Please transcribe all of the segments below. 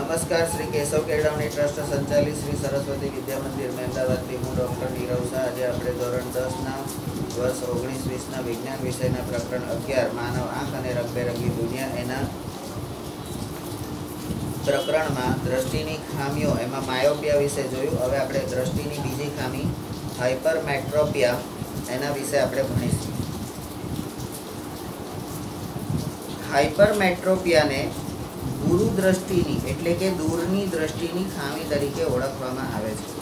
નમસ્કાર શ્રી કેશવ કેળવણી ટ્રસ્ટ સંચાલિત શ્રી સરસ્વતી વિદ્યા મંદિરમાં અમદાવાદથી હું ડૉક્ટર નીરવ શાહ. આજે આપણે ધોરણ દસના વર્ષ ઓગણીસ વીસના વિજ્ઞાન વિષયના પ્રકરણ અગિયાર, માનવ આંખ અને રંગબેરંગી દુનિયા એના પ્રકરણમાં દ્રષ્ટિની ખામીઓ. એમાં માયોપિયા વિશે જોયું. હવે આપણે દ્રષ્ટિની બીજી ખામી હાઇપરમેટ્રોપિયા એના વિશે આપણે ભણીશું. હાઇપરમેટ્રોપિયાને ગુરુ દ્રષ્ટિની એટલે કે દૂરની દ્રષ્ટિની ખામી તરીકે ઓળખવામાં આવે છે.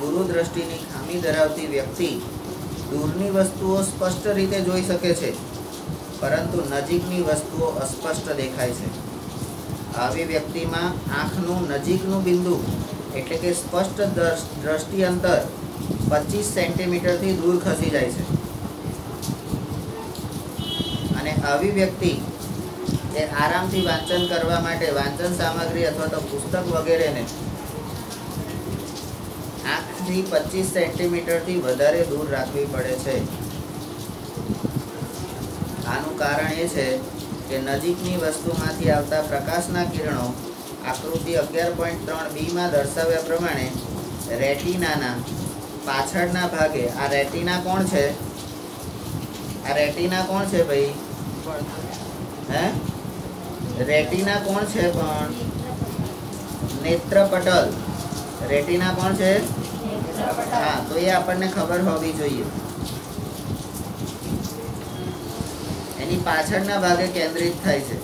ગુરુ દ્રષ્ટિની ખામી ધરાવતી વ્યક્તિ દૂરની વસ્તુઓ સ્પષ્ટ રીતે જોઈ શકે છે, પરંતુ નજીકની વસ્તુઓ અસ્પષ્ટ દેખાય છે. આવી વ્યક્તિમાં આંખનું નજીકનું બિંદુ, એટલે કે સ્પષ્ટ દ્રષ- દ્રષ્ટિ અંતર પચીસ સેન્ટીમીટરથી દૂર ખસી જાય છે. અને આવી વ્યક્તિ એ આરામથી વાંચન કરવા માટે વાંચન સામગ્રી અથવા તો પુસ્તક વગેરેને આંખથી પચીસ સેન્ટીમીટરથી વધારે દૂર રાખવી પડે છે. આનું કારણ એ છે કે નજીકની વસ્તુમાંથી આવતા પ્રકાશના કિરણો આકૃતિ અગિયાર પોઈન્ટ ત્રણ બીમાં દર્શાવ્યા પ્રમાણે રેટિનાના પાછળના ભાગે, આ રેટિના કોણ છે? આ રેટિના કોણ છે ભાઈ? હે? રેટિના કોણ છે હા, તો એ આપણને ખબર હોવી જોઈએ. એની પાછળના ભાગે કેન્દ્રિત થાય છે.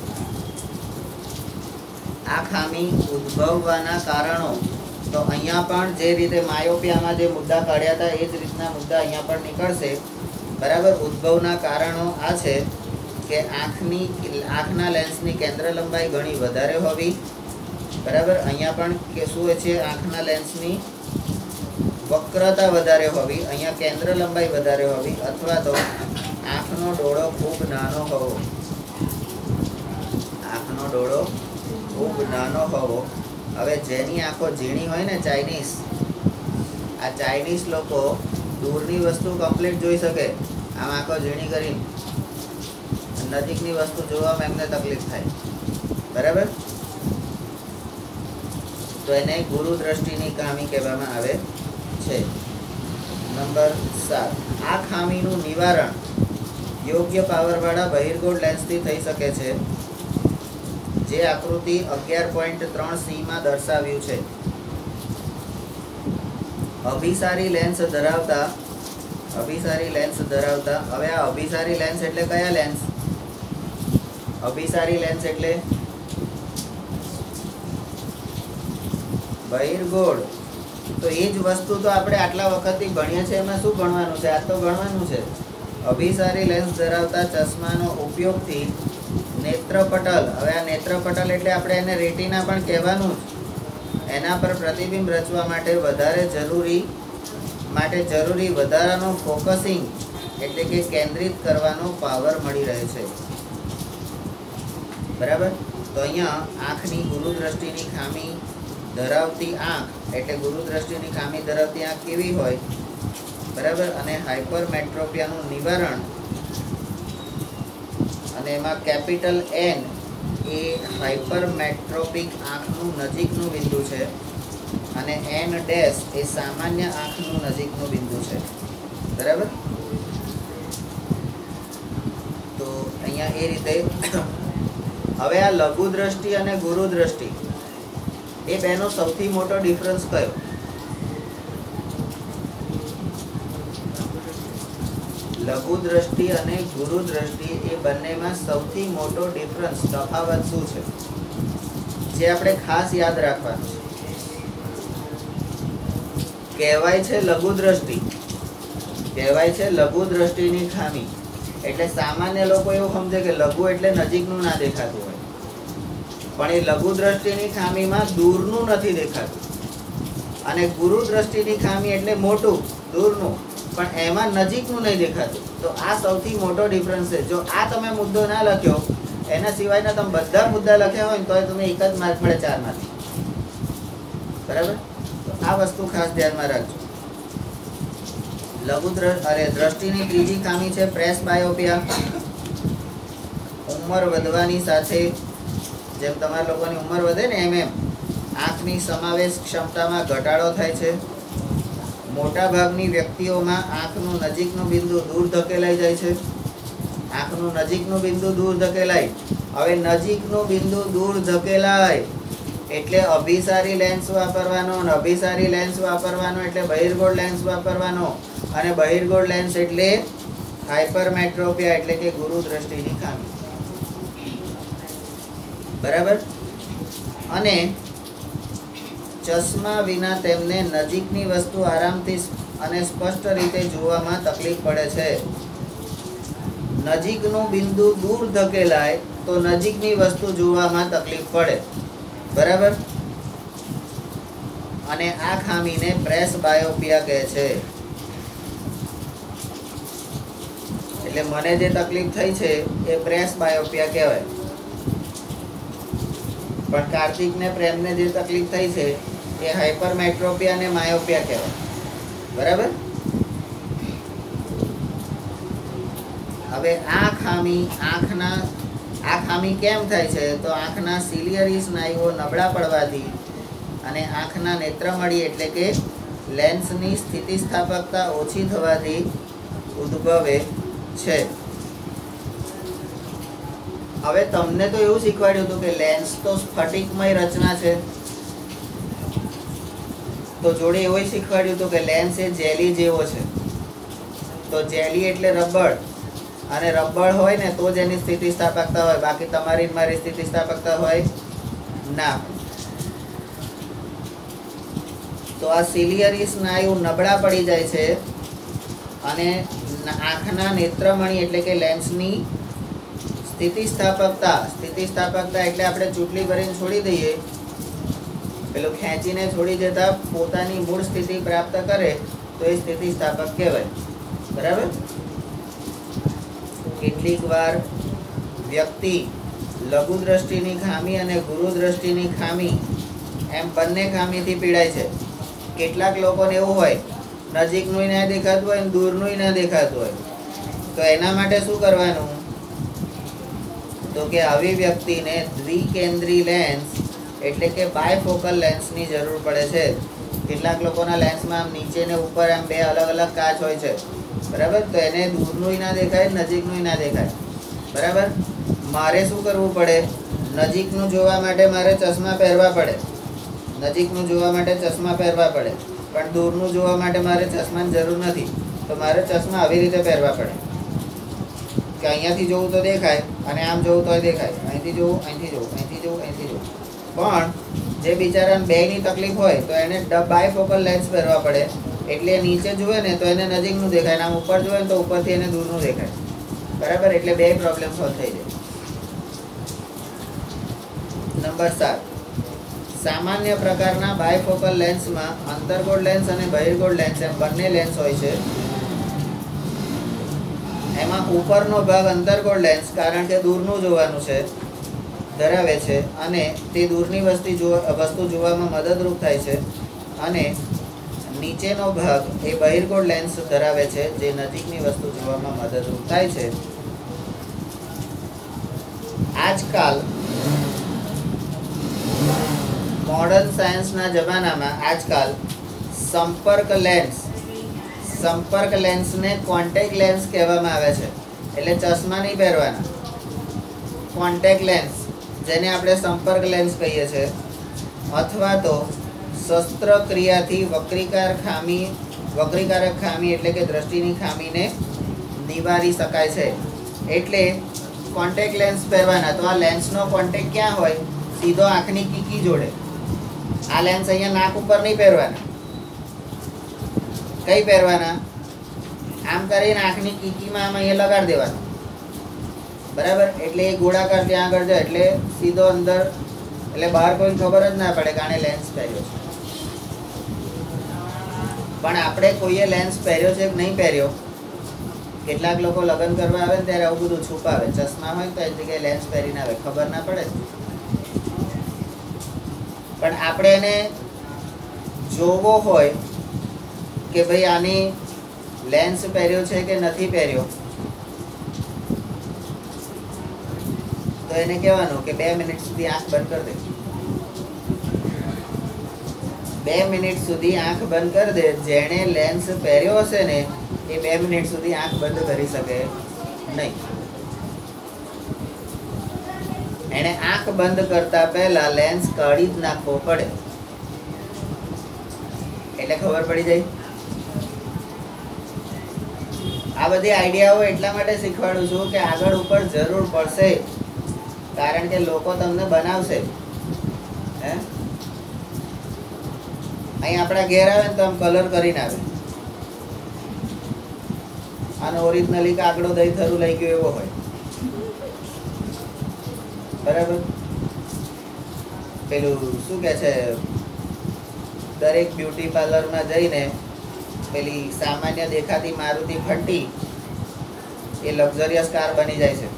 આ ખામી ઉદ્ભવવાના કારણો. તો અહીંયા પણ જે રીતે માયોપિયામાં જે મુદ્દા કાઢ્યા હતા, એ જ રીતના મુદ્દા અહીંયા પણ નીકળશે. બરાબર? ઉદ્ભવના કારણો આ છે. કે આંખની આંખના લેન્સની કેન્દ્ર લંબાઈ ઘણી વધારે હોવી. બરાબર? અહીંયા પણ કે શું છે, આંખના લેન્સની વક્રતા વધારે હોવી, અહીંયા કેન્દ્ર લંબાઈ વધારે હોવી, અથવા તો આંખનો ડોળો ખૂબ નાનો હોવો. આંખનો ડોળો ખૂબ નાનો હોવો. હવે જેની આંખો ઝીણી હોય ને ચાઇનીઝ, આ ચાઇનીઝ લોકો દૂરની વસ્તુ કમ્પ્લીટ જોઈ શકે. આમ આંખો ઝીણી કરીને. નજીકની વસ્તુ જોવામાં એમને તકલીફ થાય. બરાબર? તો એને ગુરુ દ્રષ્ટિની ખામી કહેવામાં આવે છે. નંબર સાત. આ ખામીનું નિવારણ યોગ્ય પાવરવાળા બહિર્ગોળ લેન્સથી થઈ શકે છે, જે આકૃતિ અગિયાર પોઈન્ટ ત્રણ સીમાં દર્શાવ્યું છે. અભિસારી લેન્સ ધરાવતા, અભિસારી લેન્સ ધરાવતા, હવે આ અભિસારી લેન્સ એટલે કયા લેન્સ અભિસારી લેન્સ એટલે? બહિર્ગોળ તો એ જ વસ્તુ તો આપણે આટલા વખતથી ભણીએ છીએ, એમાં શું ભણવાનું છે? આ તો ભણવાનું છે. અભિસારી લેન્સ ધરાવતા ચશ્માનો ઉપયોગથી નેત્રપટલ, હવે આ નેત્રપટલ એટલે આપણે એને રેટિના પણ કહેવાનું જ. એના પર પ્રતિબિંબ રચવા માટે વધારે જરૂરી, માટે જરૂરી વધારાનો ફોકસિંગ એટલે કે કેન્દ્રિત કરવાનો પાવર મળી રહે છે. બરાબર? તો અહીંયા આંખની ગુરુદ્રષ્ટિની ખામી ધરાવતી આંખ એટલે ગુરુદ્રષ્ટિની ખામી ધરાવતી આંખ કેવી હોય? બરાબર? અને હાઇપરમેટ્રોપિયાનું નિવારણ અને એમાં કેપિટલ એન એ હાઇપરમેટ્રોપિક આંખનું નજીકનું બિંદુ છે અને એન ડેશ એ સામાન્ય આંખનું નજીકનું બિંદુ છે. બરાબર? તો અહીંયા એ રીતે હવે આ લઘુ દ્રષ્ટિ અને ગુરુ દ્રષ્ટિ. એ બેનો સૌથી મોટો ડિફરન્સ કયો? લઘુ દ્રષ્ટિ અને ગુરુ દ્રષ્ટિ એ બંનેમાં સૌથી મોટો ડિફરન્સ તફાવત શું છે? જે આપણે ખાસ યાદ રાખવાનું છે. કહેવાય છે લઘુ દ્રષ્ટિ. કહેવાય છે લઘુ દ્રષ્ટિની ખામી. એટલે સામાન્ય લોકો એવું સમજે કે લઘુ એટલે નજીકનું ના દેખાતું હોય. પણ એ લઘુ દ્રષ્ટિની ખામીમાં દૂરનું નથી દેખાતું. અને ગુરુ દ્રષ્ટિની ખામી એટલે મોટું, દૂરનું. પણ એમાં નજીકનું નહીં દેખાતું. તો આ સૌથી મોટો ડિફરન્સ છે. જો આ તમે મુદ્દો ના લખ્યો, એના સિવાયના તમે બધા મુદ્દા લખ્યા હોય ને તોય તમે એક જ માર્ક મળે ચારમાંથી. બરાબર? તો આ વસ્તુ ખાસ ધ્યાનમાં રાખજો. લઘુ અરે, દ્રષ્ટિની ત્રીજી ખામી છે પ્રેસ બાયોપિયા ઉંમર વધવાની સાથે જેમ તમારા લોકોની ઉંમર વધે ને એમ એમ, આંખની સમાવેશ ક્ષમતામાં ઘટાડો થાય છે. મોટા ભાગની વ્યક્તિઓમાં આંખનું નજીકનું બિંદુ દૂર ધકેલાઈ જાય છે. આંખનું નજીકનું બિંદુ દૂર ધકેલાય. હવે નજીકનું બિંદુ દૂર ધકેલાય. એટલે અભિસારી લેન્સ વાપરવાનો અને અભિસારી લેન્સ વાપરવાનો એટલે બહિર્ગોળ લેન્સ વાપરવાનો. અને બહિર્ગોળ લેન્સ એટલે હાઇપરમેટ્રોપિયા એટલે કે ગુરુ દ્રષ્ટિની ખામી. બરાબર? અને ચશ્મા વિના તેમને નજીકની વસ્તુ આરામથી અને સ્પષ્ટ રીતે જોવામાં તકલીફ પડે છે. નજીકનું બિંદુ દૂર ધકેલાય તો નજીકની વસ્તુ જોવામાં તકલીફ પડે. બરાબર? અને આ ખામીને પ્રેસ બાયોપિયા કહે છે. એટલે મને જે તકલીફ થઈ છે, એ પ્રેસ બાયોપિયા કહેવાય. પણ કાર્તિકને પ્રેમને જે તકલીફ થઈ છે, એ હાઇપરમેટ્રોપિયા અને માયોપિયા કહેવાય. બરાબર? હવે આ ખામી આંખના આ ખામી કેમ થાય છે? તો આંખના સિલિયરી સ્નાયુઓ નબળા પડવાથી અને આંખના નેત્રમળી એટલે કે લેન્સની સ્થિતિસ્થાપકતા ઓછી થવાથી ઉદ્ભવે છે. હવે તમને તો એવું શીખવાડ્યું હતું કે લેન્સ તો સ્ફટિકમય રચના છે. તો જોડે એવું શીખવાડ્યું હતું કે લેન્સ એ જેલી જેવો છે. તો જેલી એટલે રબર. અને રબર હોય ને, તો જ એની સ્થિતિસ્થાપકતા હોય. બાકી તમારી મારી સ્થિતિસ્થાપકતા હોય ના. તો આ સિલિયરી સ્નાયુ નબળા પડી જાય છે અને આંખના નેત્રમણી એટલે કે લેન્સની સ્થિતિસ્થાપકતા સ્થિતિસ્થાપકતા એટલે આપણે ચૂંટણી ભરીને છોડી દઈએ. પેલું ખેંચીને છોડી જતા પોતાની મૂળ સ્થિતિ પ્રાપ્ત કરે, તો એ સ્થિતિસ્થાપક કહેવાય. બરાબર? કેટલીક વાર વ્યક્તિ લઘુ દ્રષ્ટિની ખામી અને ગુરુ દ્રષ્ટિની ખામી એમ બંને ખામીથી પીડાય છે. કેટલાક લોકોને એવું હોય નજીકનું ના દેખાતું હોય દૂરનું ના દેખાતું હોય. તો એના માટે શું કરવાનું? તો કે આવી વ્યક્તિને દ્વિકેન્દ્રી લેન્સ એટલે કે બાયફોકલ લેન્સની જરૂર પડે છે. કેટલાક લોકોના લેન્સમાં આમ નીચે ને ઉપર આમ બે અલગ અલગ કાચ હોય છે. બરાબર? તો એને દૂરનું ના દેખાય, નજીકનું ના દેખાય. બરાબર? મારે શું કરવું પડે? નજીકનું જોવા માટે મારે ચશ્મા પહેરવા પડે. નજીકનું જોવા માટે ચશ્મા પહેરવા પડે. પણ દૂરનું જોવા માટે મારે ચશ્માની જરૂર નથી. તો મારે ચશ્મા આવી રીતે પહેરવા પડે. કે અહીંયાથી જોવું તો દેખાય, અને આમ જોવું તો દેખાય. અહીંથી જોવું અહીંથી જોવું અહીંથી જોવું અહીંથી જોવું. પણ જે બિચારાને બેયની તકલીફ હોય તો એને બાયફોકલ લેન્સ પહેરવા પડે. એટલે નીચે જુએ ને તો એને નજીકનું દેખાય આમ ઉપર જુએ ને તો ઉપરથી એને દૂરનું દેખાય. બરાબર? એટલે બે પ્રોબ્લેમ સોલ્વ થઈ જાય. નંબર સાત. સામાન્ય પ્રકારના બાયફોકલ લેન્સમાં અંતર્ગોળ લેન્સ અને બહિર્ગોળ લેન્સ એમ બંને લેન્સ હોય છે. એમાં ઉપરનો ભાગ અંતર્ગોળ લેન્સ કારણ કે દૂરનું જોવાનું છે. ધરાવે છે અને તે દૂરની વસ્તી વસ્તુ જોવામાં મદદરૂપ થાય છે અને નીચેનો ભાગ એ બહિર્ગોળ લેન્સ ધરાવે છે જે નજીકની વસ્તુ જોવામાં મદદરૂપ થાય છે. આજકાલ મોડર્ન સાયન્સના જમાનામાં આજકાલ સંપર્ક લેન્સ સંપર્ક લેન્સને કોન્ટેક્ટ લેન્સ કહેવામાં આવે છે. એટલે ચશ્મા નહીં પહેરવાના. કોન્ટેક્ટ લેન્સ જેને આપણે સંપર્ક લેન્સ કહીએ છીએ અથવા તો શસ્ત્રક્રિયાથી વક્રીકાર ખામી, વક્રીકારક ખામી એટલે કે દ્રષ્ટિની ખામીને નિવારી શકાય છે. એટલે કોન્ટેક લેન્સ પહેરવાના, તો આ લેન્સનો કોન્ટેક ક્યાં હોય? સીધો આંખની કીકી જોડે. આ લેન્સ અહીંયા નાક ઉપર નહીં પહેરવાના. કઈ પહેરવાના? આમ કરીને આંખની કીકીમાં આમ અહીંયા લગાડી દેવાનું. બરાબર? એટલે એ ગોળાકાર ત્યાં આગળ જાય, એટલે સીધો અંદર, એટલે બહાર કોઈ ખબર જ ના પડે કે લેન્સ પહેર્યો છે. પણ આપણે કોઈએ લેન્સ પહેર્યો છે કે નહીં પહેર્યો? કેટલાક લોકો લગ્ન કરવા આવે ને ત્યારે આવું બધું છુપાવે. ચશ્મા હોય તો એ જગ્યાએ લેન્સ પહેરીને આવે. ખબર ના પડે પણ આપણે એને જોવો હોય કે ભાઈ આની લેન્સ પહેર્યો છે કે નથી પહેર્યો? તો એને કહેવાનું કે બે મિનિટ સુધી આંખ બંધ કરી દે. બે મિનિટ સુધી આંખ બંધ કરી દે. જેણે લેન્સ પહેર્યો હશે ને, એ બે મિનિટ સુધી આંખ બંધ કરી શકે નહીં. એને આંખ બંધ કરતા પહેલા લેન્સ કાઢી જ નાખવો પડે. એટલે ખબર પડી જાય? આ બધી આઈડિયાઓ એટલા માટે શીખવાડું છું કે આગળ ઉપર જરૂર પડશે. કારણ કે લોકો તમને બનાવશે. હે? અહીં આપણા ઘેર આવે ને તો કલર કરીને આવે. આનો ઓરિજિનલી કાગડો દહીં થરું લઈ ગયો એવો હોય. બરાબર? પેલું શું કે છે? દરેક બ્યુટી પાર્લરમાં જઈને પેલી સામાન્ય દેખાતી મારુતિ ફટી એ લક્ઝરિયસ કાર બની જાય છે.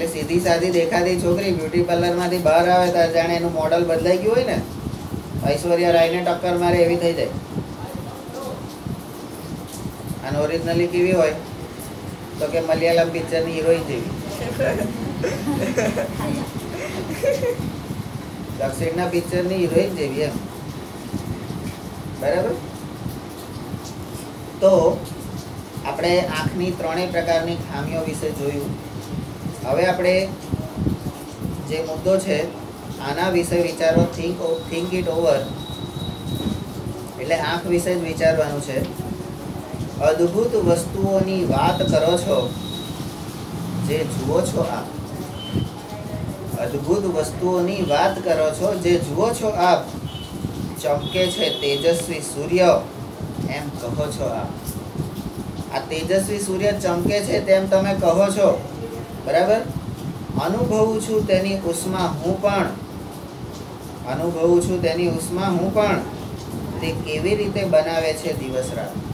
એટલે સીધી સાધી દેખાતી છોકરી બ્યુટી પાર્લરમાંથી બહાર આવે તો જાણે એનું મોડલ બદલાઈ ગયું હોય ને, ઐશ્વર્યા રાયને ટક્કર મારે એવી થઈ જાય. અને ઓરિજિનલી કેવી હોય? તો કે મલયાલમ પિક્ચરની હિરોઈન જેવી. દક્ષિણના પિક્ચરની હિરોઈન જેવી એમ. બરાબર? તો આપણે આંખની ત્રણેય પ્રકારની ખામીઓ વિશે જોયું. હવે આપણે જે મુદ્દો છે, આના વિશે વિચારો થિંક થિંક ઇટ ઓવર એટલે આંખ વિશે જ વિચારવાનું છે. અદ્ભુત વસ્તુઓની વાત કરો છો, જે જુઓ છો આપ. અદ્ભુત વસ્તુઓની વાત કરો છો, જે જુઓ છો આપ. ચમકે છે તેજસ્વી સૂર્ય, એમ કહો છો આપ. આ તેજસ્વી સૂર્ય ચમકે છે તેમ તમે કહો છો. બરાબર? અનુભવું છું તેની ઉષ્મા હું પણ. અનુભવું છું તેની ઉષ્મા હું પણ. તે કેવી રીતે બનાવે છે દિવસ રાત?